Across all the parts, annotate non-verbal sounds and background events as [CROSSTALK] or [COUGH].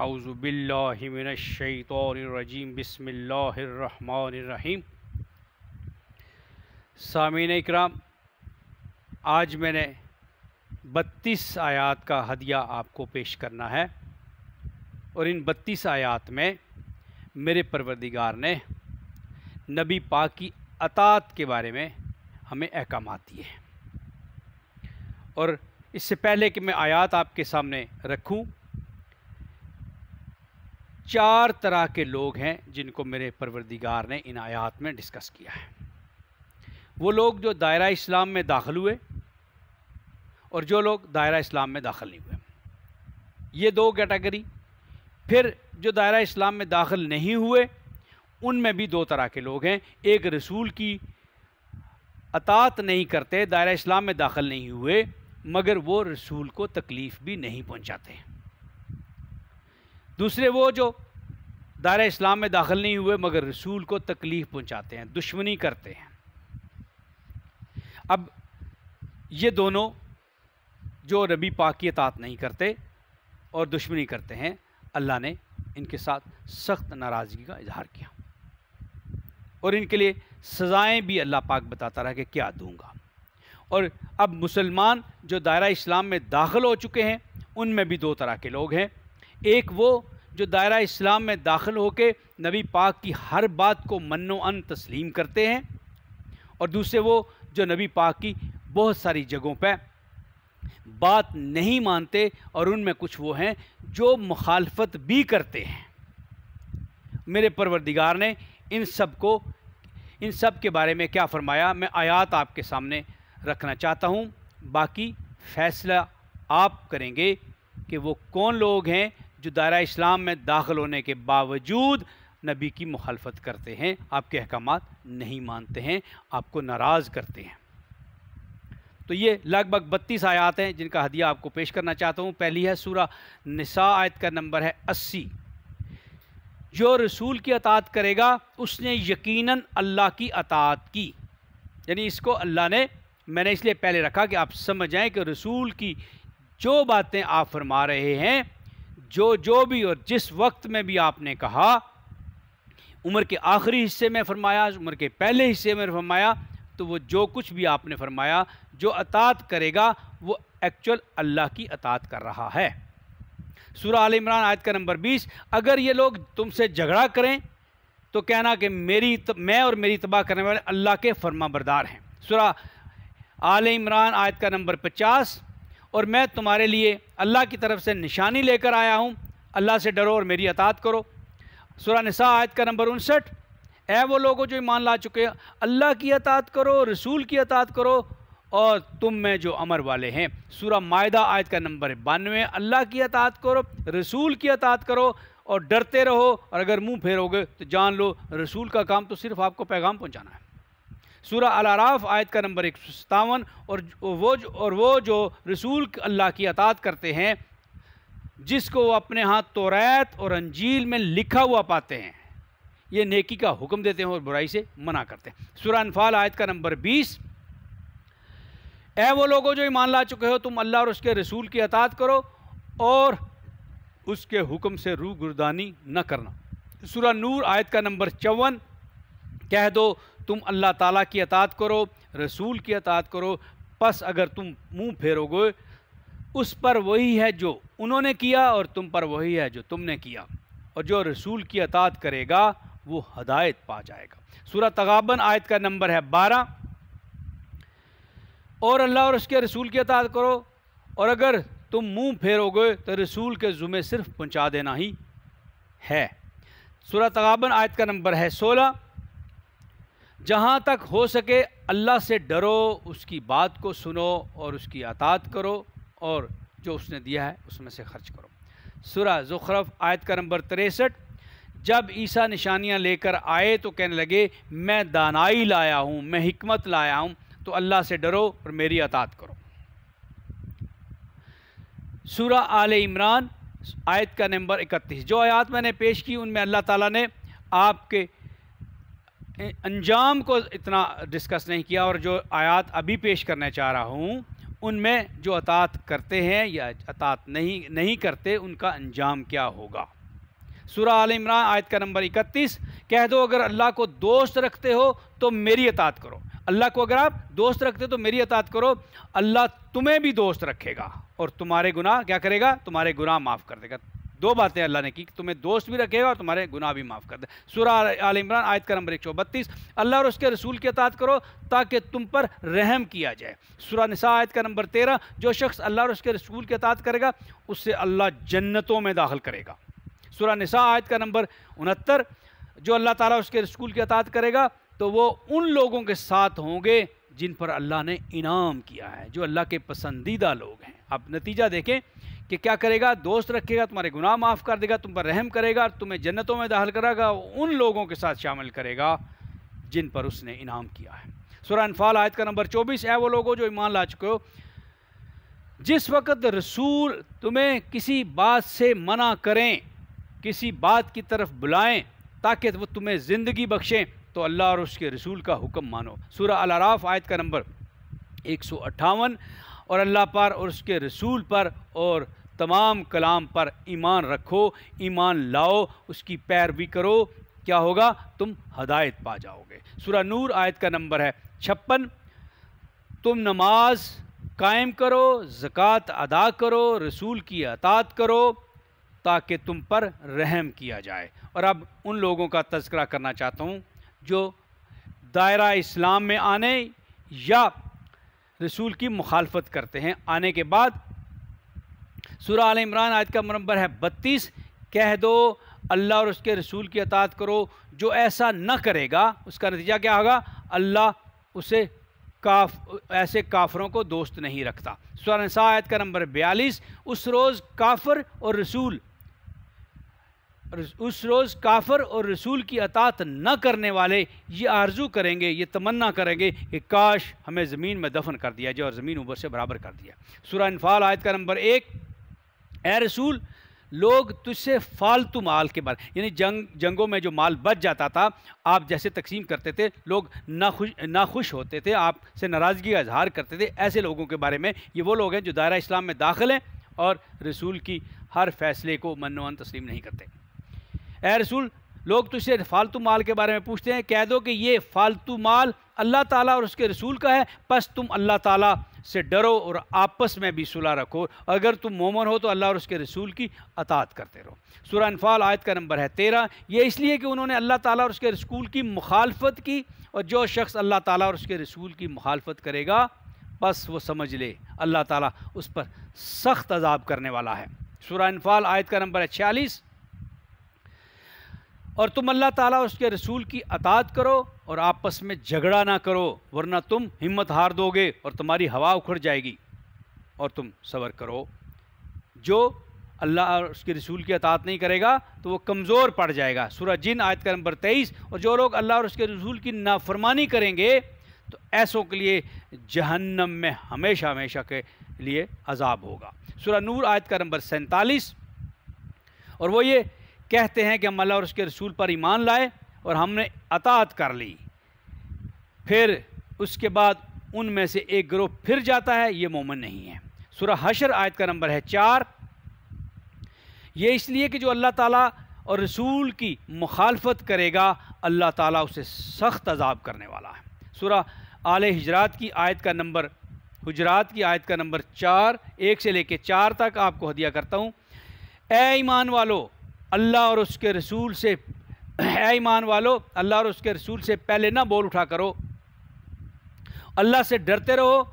आउज़बिल्लिमिनशैतरजीम बिस्मिल्लाहिर्रहमानिर्रहीम सामीन इकराम, आज मैंने बत्तीस आयात का हदिया आपको पेश करना है और इन बत्तीस आयात में मेरे परवरदिगार ने नबी पाक की अतात के बारे में हमें अहकाम दिए हैं। और इससे पहले कि मैं आयात आपके सामने रखूँ चार तरह के लोग हैं जिनको मेरे परवरदिगार ने इन आयात में डिस्कस किया है। वो लोग जो दायरा इस्लाम में दाखिल हुए और जो लोग दायरा इस्लाम में दाखिल नहीं हुए। ये दो कैटेगरी फिर जो दायरा इस्लाम में दाखिल नहीं हुए, उनमें भी दो तरह के लोग हैं। एक रसूल की अतात नहीं करते, दायरा इस्लाम में दाखिल नहीं हुए, मगर वो रसूल को तकलीफ़ भी नहीं पहुंचाते। दूसरे वो जो दायरा इस्लाम में दाखिल नहीं हुए, मगर रसूल को तकलीफ़ पहुंचाते हैं, दुश्मनी करते हैं। अब ये दोनों जो रबी पाक की अतात नहीं करते और दुश्मनी करते हैं, अल्लाह ने इनके साथ सख्त नाराज़गी का इजहार किया। और इनके लिए सज़ाएँ भी अल्लाह पाक बताता रहा कि क्या दूँगा। और अब मुसलमान जो दायरा इस्लाम में दाखिल हो चुके हैं, उनमें भी दो तरह के लोग हैं। एक वो जो दायरा इस्लाम में दाखिल होकर नबी पाक की हर बात को मनो अन तस्लीम करते हैं और दूसरे वो जो नबी पाक की बहुत सारी जगहों पर बात नहीं मानते और उनमें कुछ वो हैं जो मुखालफत भी करते हैं। मेरे परवरदिगार ने इन सबको, इन सब के बारे में क्या फ़रमाया, मैं आयात आपके सामने रखना चाहता हूँ। बाकी फ़ैसला आप करेंगे कि वो कौन लोग हैं जो दायरा इस्लाम में दाखिल होने के बावजूद नबी की मुखालफत करते हैं, आपके अहकाम नहीं मानते हैं, आपको नाराज़ करते हैं। तो ये लगभग बत्तीस आयात हैं जिनका हदिया आपको पेश करना चाहता हूँ। पहली है सूरा निसा, आयत का नंबर है अस्सी। जो रसूल की अतात करेगा, उसने यकीनन अल्लाह की अतात की। यानी इसको अल्लाह ने, मैंने इसलिए पहले रखा कि आप समझ जाएँ कि रसूल की जो बातें आप फरमा रहे हैं जो जो भी और जिस वक्त में भी आपने कहा उम्र के आखिरी हिस्से में फरमाया उम्र के पहले हिस्से में फरमाया तो वो जो कुछ भी आपने फरमाया जो अतात करेगा वो एक्चुअल अल्लाह की अतात कर रहा है। सूरा आल इमरान आयत का नंबर 20 अगर ये लोग तुमसे झगड़ा करें तो कहना कि मेरी त, मैं और मेरी तबाह करने वाले अल्लाह के फर्मा बरदार हैं। सूरा आल इमरान आयत का नंबर 50 और मैं तुम्हारे लिए अल्लाह की तरफ़ से निशानी लेकर आया हूँ। अल्लाह से डरो और मेरी अतात करो। सूरा निसा आयत का नंबर उनसठ। ए वो लोगों जो ईमान ला चुके हैं, अल्लाह की अतात करो, रसूल की अतात करो और तुम में जो अमर वाले हैं। सूरा मायदा आयत का नंबर बानवे। अल्लाह की अतात करो, रसूल की अतात करो और डरते रहो और अगर मुँह फेरोगे तो जान लो, रसूल का काम तो सिर्फ़ आपको पैगाम पहुंचाना है। सूरा अलाराफ आयत का नंबर एक सतावन और वो और वो जो रसूल अल्लाह की अतात करते हैं, जिसको वो अपने हाथ तोरैत और अंजील में लिखा हुआ पाते हैं, ये नेकी का हुक्म देते हैं और बुराई से मना करते हैं। सूरा अनफाल, आयत का नंबर बीस ए वो लोगों जो ईमान ला चुके हो, तुम अल्लाह और उसके रसूल की अतात करो और उसके हुक्म से रू गुरदानी न करना। सूरा नूर, आयत का नंबर चौवन कह दो, तुम अल्लाह ताला की अतात करो, रसूल की अतात करो, बस अगर तुम मुँह फेरोगे, उस पर वही है जो उन्होंने किया और तुम पर वही है जो तुमने किया। और जो रसूल की अतात करेगा, वो हदायत पा जाएगा। सूरह तगाबन आयत का नंबर है बारह। और अल्लाह और उसके रसूल की अतात करो। और अगर तुम मुँह फेरोगे तो रसूल के ज़ुमे सिर्फ़ पहुँचा देना ही है। सूरह तगाबन आयत का नंबर है सोलह। जहाँ तक हो सके अल्लाह से डरो, उसकी बात को सुनो और उसकी अतात करो और जो उसने दिया है, उसमें से खर्च करो। सूरह ज़ुखरफ, आयत का नंबर तिरसठ, जब ईसा निशानियाँ लेकर आए तो कहने लगे, मैं दानाई लाया हूँ, मैं हिकमत लाया हूँ। तो अल्लाह से डरो और मेरी अतात करो। सूरा आल इमरान, आयत का नंबर इकतीस। जो आयात मैंने पेश की, उनमें अल्लाह ताला ने आपके अंजाम को इतना डिस्कस नहीं किया और जो आयात अभी पेश करना चाह रहा हूँ, उनमें जो अतात करते हैं या अतात नहीं नहीं करते, उनका अंजाम क्या होगा? सूरा आल इमरान आयत का नंबर इकतीस, कह दो अगर अल्लाह को दोस्त रखते हो तो मेरी अतात करो। अल्लाह को अगर आप दोस्त रखते हो तो मेरी अतात करो। अल्लाह तुम्हें भी दोस्त रखेगा और तुम्हारे गुनाह क्या करेगा? तुम्हारे गुनाह माफ़ कर देगा। दो बातें अल्लाह ने की कि तुम्हें दोस्त भी रखेगा और तुम्हारे गुनाह भी माफ़ कर दे। सूरा आल इमरान, आयत का नंबर एक सौ बत्तीस। अल्लाह और उसके रसूल की अतात करो ताकि तुम पर रहम किया जाए। सूरा निसा, आयत का नंबर तेरह। जो शख्स अल्लाह और उसके रसूल की अतात करेगा, उससे अल्लाह जन्नतों में दाखिल करेगा। सूरा निसा, आयत का नंबर उनहत्तर। जो अल्लाह ताला उसके रसूल की अतात करेगा तो वो उन लोगों के साथ होंगे जिन पर अल्लाह ने इनाम किया है, जो अल्लाह के पसंदीदा लोग हैं। अब नतीजा देखें कि क्या करेगा? दोस्त रखेगा, तुम्हारे गुनाह माफ़ कर देगा, तुम पर रहम करेगा और तुम्हें जन्नतों में दाखिल करेगा उन लोगों के साथ शामिल करेगा जिन पर उसने इनाम किया है। सुरह अनफाल आयत का नंबर चौबीस है वो लोगों जो ईमान ला चुके हो, जिस वक़्त रसूल तुम्हें किसी बात से मना करें, किसी बात की तरफ़ बुलाएँ, ताकि वो तुम्हें ज़िंदगी बख्शें तो अल्लाह और उसके रसूल का हुक्म मानो। सूरह अल अराफ आयत का नंबर एक सौ अट्ठावन, और अल्लाह पर और उसके रसूल पर और तमाम कलाम पर ईमान रखो, ईमान लाओ, उसकी पैरवी करो। क्या होगा? तुम हदायत पा जाओगे। सूरह नूर आयत का नंबर है छप्पन। तुम नमाज़ कायम करो, ज़क़़त अदा करो, रसूल की अतात करो, ताकि तुम पर रहम किया जाए। और अब उन लोगों का तस्करा करना चाहता हूँ, जो दायरा इस्लाम में आने या रसूल की मुखालफत करते हैं। आने के बाद सूरा आल इमरान आज का नंबर है बत्तीस। कह दो, अल्लाह और उसके रसूल की अतात करो, जो ऐसा न करेगा, उसका नतीजा क्या होगा? अल्लाह उसे काफ, ऐसे काफरों को दोस्त नहीं रखता। सुरसा आयत का नंबर बयालीस। उस रोज़ काफर और रसूल, उस रोज़ काफर और रसूल की अतात न करने वाले ये आरज़ू करेंगे, ये तमन्ना करेंगे कि काश हमें ज़मीन में दफन कर दिया जाए और ज़मीन ऊपर से बराबर कर दिया। सूरह इनफाल, आयत का नंबर एक। ए रसूल, लोग तुझसे फालतू माल के बारे यानी जंग, जंगों में जो माल बच जाता था, आप जैसे तकसीम करते थे, लोग नाखुश नाखुश होते थे, आपसे नाराज़गी का इजहार करते थे, ऐसे लोगों के बारे में, ये वो लोग हैं जो दायरा इस्लाम में दाखिल हैं और रसूल की हर फैसले को मनोन तस्लीम नहीं करते। ए रसूल लोग तुझसे फालतू माल के बारे में पूछते हैं, कह दो कि ये फालतू माल अल्लाह ताला और उसके रसूल का है, बस तुम अल्लाह ताला से डरो और आपस में भी सुलह रखो। अगर तुम मोमन हो तो अल्लाह और उसके रसूल की अतात करते रहो। सूरह अनफाल आयत का नंबर है तेरह। ये इसलिए कि उन्होंने अल्लाह ताला और उसके रसूल की मुखालफत की और जो शख्स अल्लाह ताला और उसके रसूल की मुखालफत करेगा, बस वो समझ ले, अल्लाह ताला उस पर सख्त अजाब करने वाला है। सूरह अनफाल आयत का नंबर है छियालीस। और तुम अल्लाह ताला उसके रसूल की अतात करो और आपस में झगड़ा ना करो, वरना तुम हिम्मत हार दोगे और तुम्हारी हवा उखड़ जाएगी। और तुम सब्र करो। जो अल्लाह और उसके रसूल की अतात नहीं करेगा तो वो कमज़ोर पड़ जाएगा। सूरज जिन, आयत का नंबर तेईस। और जो लोग अल्लाह और उसके रसूल की नाफरमानी करेंगे तो ऐसों के लिए जहन्नम में हमेशा हमेशा के लिए अजाब होगा। सूरह नूर, आयत का नंबर सैंतालीस। और वो ये कहते हैं कि हम अल्लाह और उसके रसूल पर ईमान लाए और हमने अतात कर ली। फिर उसके बाद उनमें से एक ग्रोह फिर जाता है, ये मोमन नहीं है। सुरह हशर आयत का नंबर है चार। ये इसलिए कि जो अल्लाह ताला और रसूल की मुखालफत करेगा, अल्लाह ताला उसे सख्त अजाब करने वाला है। सुरह आल हजरात की आयत का नंबर, हजरात की आयत का नंबर चार, एक से लेके चार तक आपको हदिया करता हूँ। ए ईमान वालो अल्लाह और उसके रसूल से [CLEARS THROAT] है ईमान वालो, अल्लाह और उसके रसूल से पहले ना बोल उठा करो। अल्लाह से डरते रहो।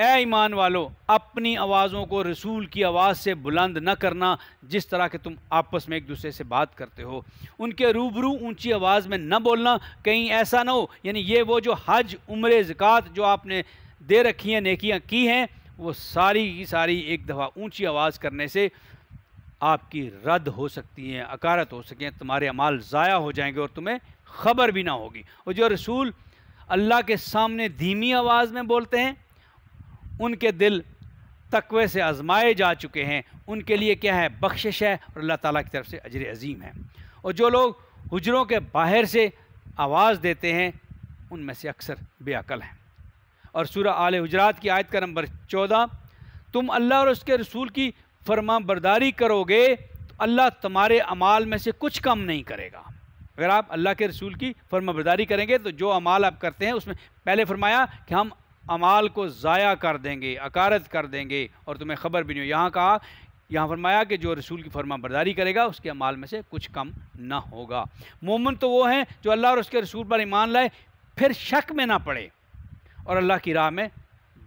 ए ईमान वालो, अपनी आवाज़ों को रसूल की आवाज़ से बुलंद न करना, जिस तरह के तुम आपस में एक दूसरे से बात करते हो। उनके रूबरू ऊँची आवाज़ में न बोलना, कहीं ऐसा ना हो, यानी ये वो जो हज, उम्र, ज़क़़त जो आपने दे रखी हैं, नेकियाँ की हैं, वो सारी की सारी एक दफ़ा ऊँची आवाज़ करने से आपकी रद्द हो सकती हैं, अकारत हो सकें, तुम्हारे अमाल ज़ाया हो जाएँगे और तुम्हें ख़बर भी ना होगी। और जो रसूल अल्लाह के सामने धीमी आवाज़ में बोलते हैं, उनके दिल तकवे से आजमाए जा चुके हैं। उनके लिए क्या है? बख्शिश है और अल्लाह ताला की तरफ़ से अजर अजीम है। और जो लोग हजरों के बाहर से आवाज़ देते हैं, उनमें से अक्सर बेअकल हैं। और सूरह आल हुजरात की आयत का नंबर चौदह, तुम अल्लाह और उसके रसूल की फरमा बरदारी करोगे तो अल्लाह तुम्हारे अमाल में से कुछ कम नहीं करेगा। अगर आप अल्लाह के रसूल की फर्मा बरदारी करेंगे तो जो अमाल आप करते हैं, उसमें पहले फरमाया कि हम अमाल को ज़ाया कर देंगे, अकारत कर देंगे, और तुम्हें ख़बर भी नहीं हो यहाँ कहा, यहाँ फरमाया कि जो रसूल की फरमा बरदारी करेगा, उसके अमाल में से कुछ कम ना होगा। मोमन तो वो हैं जो अल्लाह और उसके रसूल पर ईमान लाए, फिर शक में ना पड़े, और अल्लाह की राह में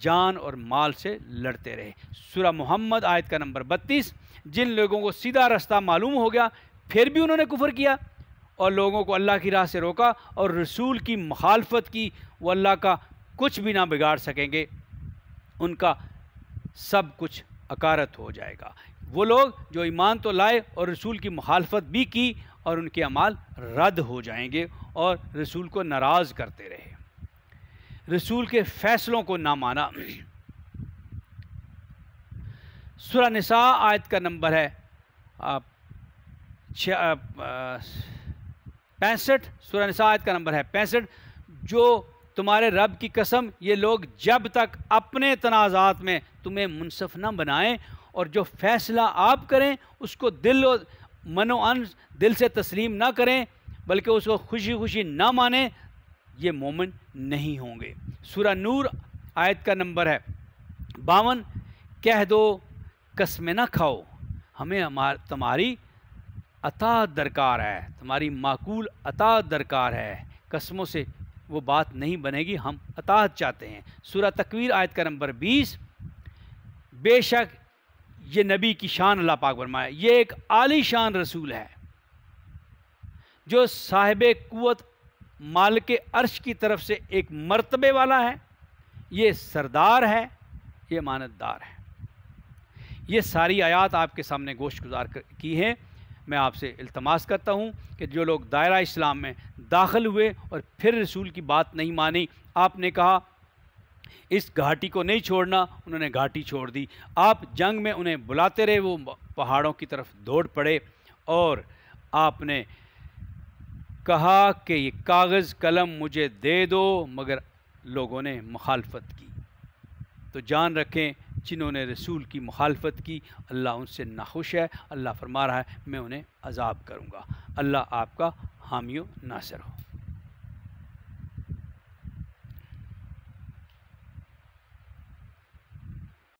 जान और माल से लड़ते रहे। सूरा मोहम्मद, आयत का नंबर बत्तीस, जिन लोगों को सीधा रास्ता मालूम हो गया, फिर भी उन्होंने कुफर किया और लोगों को अल्लाह की राह से रोका और रसूल की मुखालफत की, वो अल्लाह का कुछ भी ना बिगाड़ सकेंगे, उनका सब कुछ अकारत हो जाएगा। वो लोग जो ईमान तो लाए और रसूल की मुखालफत भी की और उनके अमाल रद्द हो जाएँगे और रसूल को नाराज़ करते रहे। रसूल के फ़ैसलों को ना माना। सुरा निसा आयत का नंबर है। पैंसठ सुरा निसा आयत का नंबर है। पैंसठ, जो तुम्हारे रब की कसम, ये लोग जब तक अपने तनाज़ात में तुम्हें मुनसफ ना बनाएँ और जो फ़ैसला आप करें, उसको दिल और मनो दिल से तस्लीम ना करें, बल्कि उसको खुशी खुशी ना माने ये मोमिन नहीं होंगे। सूरा नूर आयत का नंबर है बावन। कह दो कस्में ना खाओ। हमें हमार, तुम्हारी अता दरकार है। तुम्हारी माकूल अता दरकार है। कस्मों से वो बात नहीं बनेगी, हम अतात चाहते हैं। सूरा तकवीर आयत का नंबर बीस। बेशक ये नबी की शान अल्लाह पाक फरमाया ये एक आली शान रसूल है, जो साहिब कुत माल के अर्श की तरफ़ से एक मर्तबे वाला है। ये सरदार है, ये मानतदार है। ये सारी आयात आपके सामने गोश्त गुजार की हैं। मैं आपसे इल्तमास करता हूँ कि जो लोग दायरा इस्लाम में दाखिल हुए और फिर रसूल की बात नहीं मानी, आपने कहा, इस घाटी को नहीं छोड़ना। उन्होंने घाटी छोड़ दी। आप जंग में उन्हें बुलाते रहे, वो पहाड़ों की तरफ़ दौड़ पड़े और आपने कहा कि ये कागज़ कलम मुझे दे दो, मगर लोगों ने मुखालफत की। तो जान रखें, जिन्होंने रसूल की मुखालफत की, अल्लाह उनसे नाखुश है, अल्लाह फरमा रहा है, मैं उन्हें अजाब करूँगा। अल्लाह आपका हामियों नासर हो।